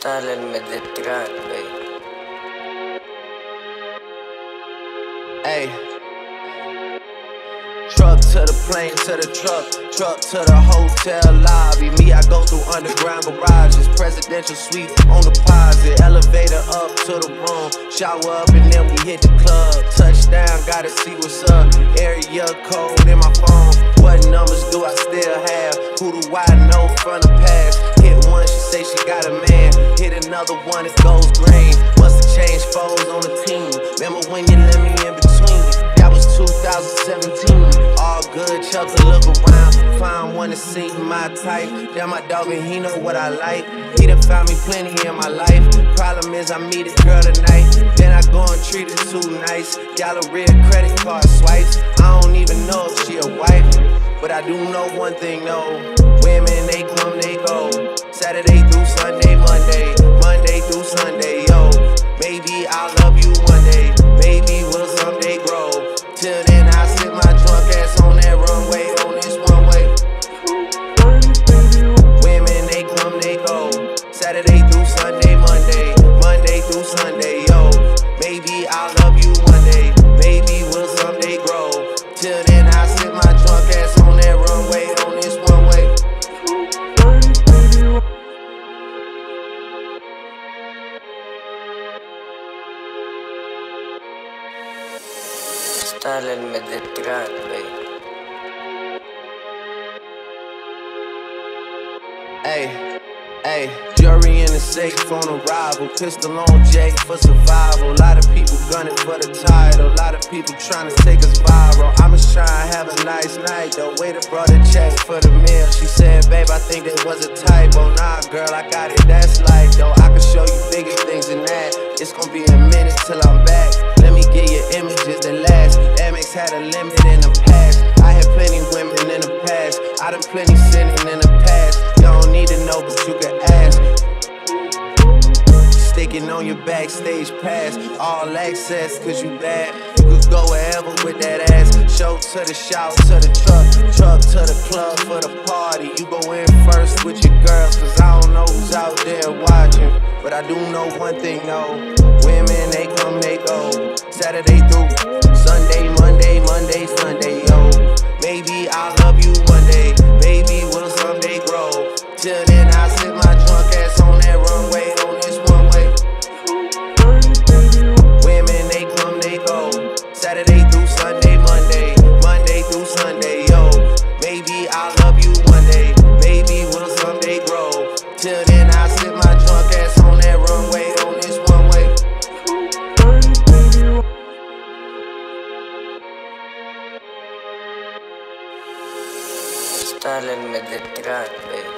tal el Medetrán, baby. Hey. Truck to the plane, to the truck, truck to the hotel lobby. Me, I go through underground garages, presidential suite on deposit, elevator up to the room, shower up and then we hit the club. Touchdown, gotta see what's up. Area code in my phone. I from the past? Hit one, she say she got a man. Hit another one, it goes green. Must have changed foes on the team. Remember when you let me in between? That was 2017. All good, chuck to look around. Find one to see my type. Damn, my dog, and he know what I like. He done found me plenty in my life. Problem is, I meet a girl tonight. Then I go and treat her too nice. Galleria credit card swipes. I don't even know if she a wife. But I do know one thing, no. Women, they come, they go. Saturday through Sunday, Monday. Monday through Sunday, yo. Maybe I'll love you one day. Maybe we'll someday grow. Till then, I sit my drunk ass on that runway, on this one way. Women, they come, they go. Saturday through Sunday, Monday. Monday through Sunday, yo. Maybe I'll love you one day. Maybe we'll someday grow. Till then, I sit my drunk ass tal el Mediterrán, baby? Hey, hey, jury in the safe on arrival. Pistol on Jake for survival. A lot of people gunning for the title. A lot of people trying to take us viral. I'm just trying to have a nice night. The waiter brought a check for the meal. She said, Babe, I think that was a typo. Nah, girl, I got it. That's life, though. I can show you bigger things than that. It's gonna be a minute till I'm back had a limit in the past. I had plenty women in the past. I done plenty sinning in the past. You don't need to know, but you can ask. Sticking on your backstage pass, all access, cause you bad. You could go wherever with that ass. Show to the shout, to the truck, truck to the club for the party. You go in first with your girls, cause I don't know who's out there watching. But I do know one thing, though Women, they come, Style المدترات بي